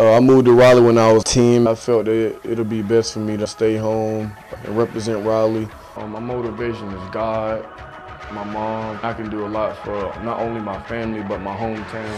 Uh, I moved to Raleigh when I was 10. I felt that it'll be best for me to stay home and represent Raleigh. Um, my motivation is God, my mom. I can do a lot for not only my family, but my hometown.